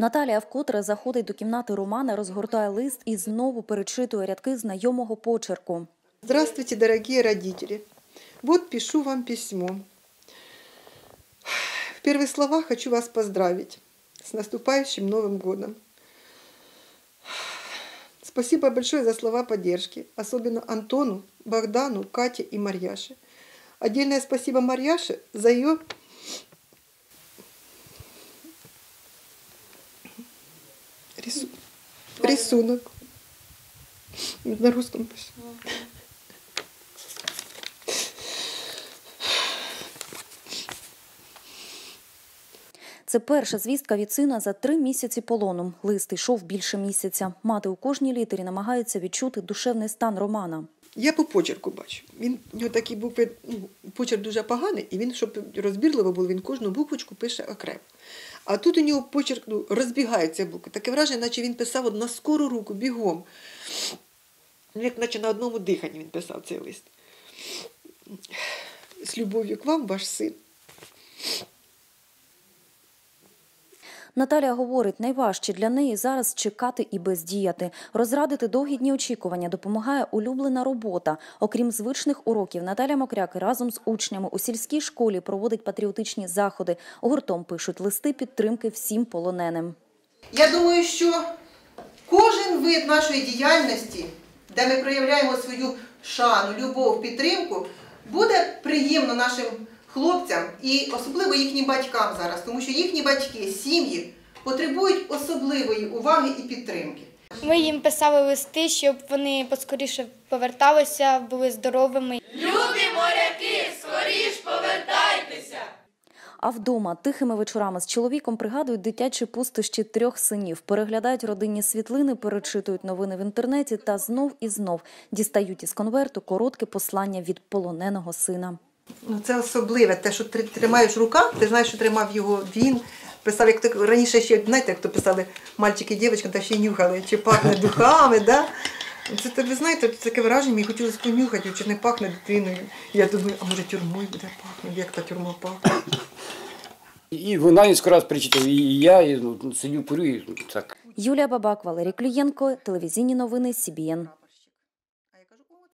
Наталія вкотре заходить до кімнати Романа, розгортає лист і знову перечитує рядки знайомого почерку. Здравствуйте, дорогие родители. Вот пишу вам письмо. В первых словах хочу вас поздравить с наступающим Новым годом. Спасибо большое за слова поддержки, особенно Антону, Богдану, Кате и Марьяше. Отдельное спасибо Марьяше за ее рису- рисунок. На русском пишу. Це перша звістка від сина за три місяці полону. Лист йшов більше місяця. Мати у кожній літері намагається відчути душевний стан Романа. Я по почерку бачу. Він у нього такий був ну, почерк дуже поганий, і він, щоб розбірливо було, він кожну буквочку пише окремо. А тут у нього почерк ну, розбігається букви. Таке враження, наче він писав на скору руку, бігом. Ну, Як наче на одному диханні він писав цей лист. З любов'ю к вам, ваш син. Наталія говорить, найважче для неї зараз чекати і бездіяти. Розрадити довгі дні очікування допомагає улюблена робота. Окрім звичних уроків, Наталя Мокряк разом з учнями у сільській школі проводить патріотичні заходи. Гуртом пишуть листи підтримки всім полоненим. Я думаю, що кожен вид нашої діяльності, де ми проявляємо свою шану, любов, підтримку, буде приємно нашим хлопцям і особливо їхнім батькам зараз, тому що їхні батьки, сім'ї потребують особливої уваги і підтримки. Ми їм писали листи, щоб вони поскоріше поверталися, були здоровими. Люди моряки, скоріш повертайтеся! А вдома тихими вечорами з чоловіком пригадують дитячі пустощі трьох синів, переглядають родинні світлини, перечитують новини в інтернеті та знов і знов дістають із конверту коротке послання від полоненого сина. Ну, це особливе, те, що ти тримаєш в руках, ти знаєш, що тримав його він. Писав, як то раніше ще, знаєте, як то писали мальчики і дівчинка, та ще й нюхали, чи пахне духами, да? Це ви знаєте, таке враження, мені хотілося понюхати, чи не пахне дитиною. Я думаю, а може тюрмою буде пахнути, як та тюрма пахне. І вона несколько раз причитала, і я і, ну, сидю курю, і так. Юлія Бабак, Валерій Клюєнко, телевізійні новини СІБІН.